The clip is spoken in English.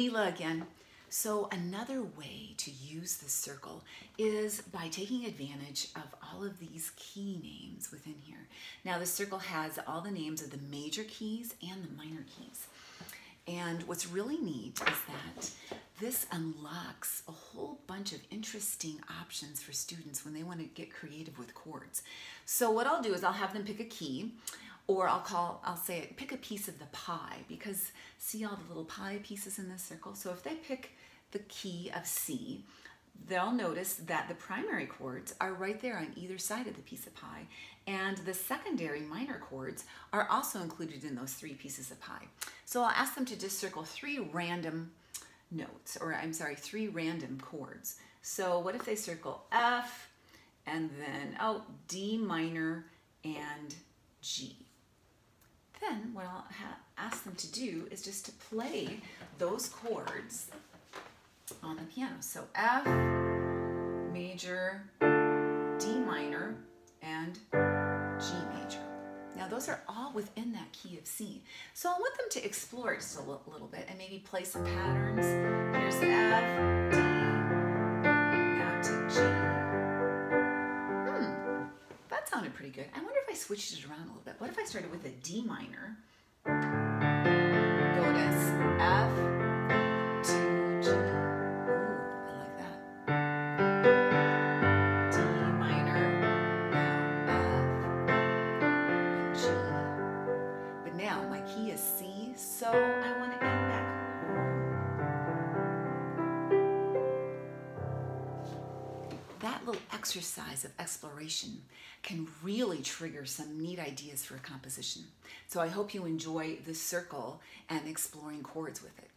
Leila again. So another way to use the circle is by taking advantage of all of these key names within here. Now the circle has all the names of the major keys and the minor keys. And what's really neat is that this unlocks a whole bunch of interesting options for students when they want to get creative with chords. So what I'll do is I'll have them pick a key or I'll call, I'll say, pick a piece of the pie because see all the little pie pieces in this circle? So if they pick the key of C, they'll notice that the primary chords are right there on either side of the piece of pie and the secondary minor chords are also included in those three pieces of pie. So I'll ask them to just circle three random notes, or I'm sorry, three random chords. So what if they circle F and then, oh, D minor and G. Then what I'll ask them to do is just to play those chords on the piano. So F, major, D minor, and G major. Now those are all within that key of C. So I want them to explore just a little bit and maybe play some patterns. Here's F, D, now to G. Hmm, that sounded pretty good. I wonder if I switched it around a little bit. What if I started with a D minor? Go to. Ooh, I like that. D minor now F, exercise of exploration can really trigger some neat ideas for a composition. So I hope you enjoy the circle and exploring chords with it.